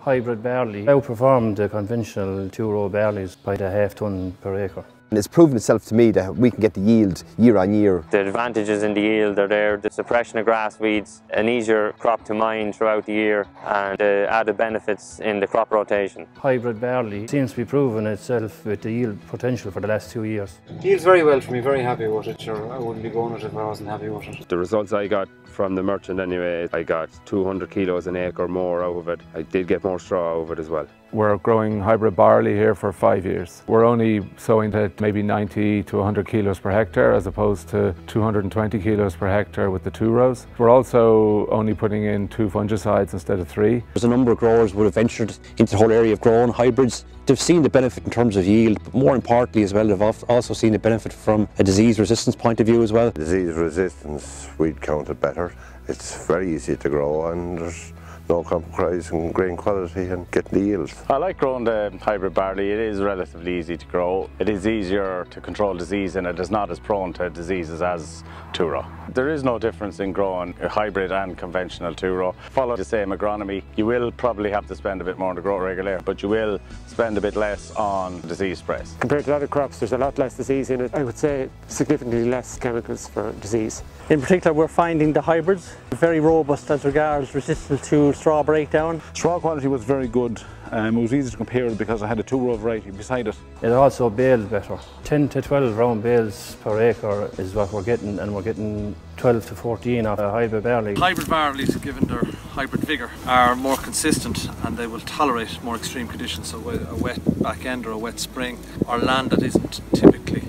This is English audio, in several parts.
Hybrid barley outperformed the conventional two-row barleys by the half ton per acre. And it's proven itself to me that we can get the yield year on year. The advantages in the yield are there, the suppression of grass weeds, an easier crop to mine throughout the year and the added benefits in the crop rotation. Hybrid barley seems to be proven itself with the yield potential for the last two years. Yields very well for me, very happy with it. Sure, I wouldn't be going it if I wasn't happy with it. The results I got from the merchant anyway, I got 200 kilos an acre more out of it. I did get more straw out of it as well. We're growing hybrid barley here for five years. We're only sowing to maybe 90 to 100 kilos per hectare as opposed to 220 kilos per hectare with the two rows. We're also only putting in two fungicides instead of three. There's a number of growers would have ventured into the whole area of growing hybrids. They've seen the benefit in terms of yield, but more importantly as well, they've also seen the benefit from a disease resistance point of view as well. Disease resistance, we'd count it better. It's very easy to grow and there's no compromising grain quality and getting the yields. I like growing the hybrid barley. It is relatively easy to grow. It is easier to control disease and it is not as prone to diseases as two-row. There is no difference in growing a hybrid and conventional two-row. Follow the same agronomy. You will probably have to spend a bit more on the growth regulator, but you will spend a bit less on disease sprays. Compared to other crops, there's a lot less disease in it. I would say significantly less chemicals for disease. In particular, we're finding the hybrids very robust as regards resistant to straw breakdown. Straw quality was very good. Um, it was easy to compare because I had a two-row variety beside it. It also bales better. 10 to 12 round bales per acre is what we're getting and we're getting 12 to 14 off a hybrid barley. Hybrid barleys, given their hybrid vigour, are more consistent and they will tolerate more extreme conditions, so a wet back end or a wet spring or land that isn't typically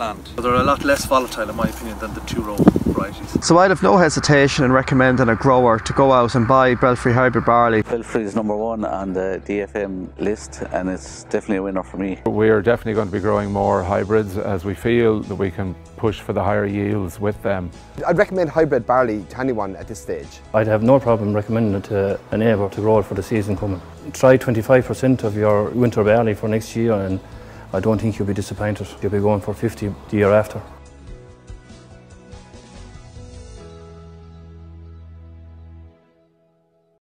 barley land. They're a lot less volatile in my opinion than the two-row varieties. So I'd have no hesitation in recommending a grower to go out and buy Belfry Hybrid Barley. Belfry is number one on the DFM list and it's definitely a winner for me. We're definitely going to be growing more hybrids as we feel that we can push for the higher yields with them. I'd recommend hybrid barley to anyone at this stage. I'd have no problem recommending it to a neighbour to grow it for the season coming. Try 25% of your winter barley for next year and I don't think you'll be disappointed. You'll be going for 50 the year after.